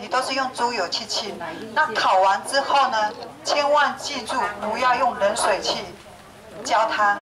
你都是用猪油去浸那烤完之后呢千万记住不要用冷水去浇它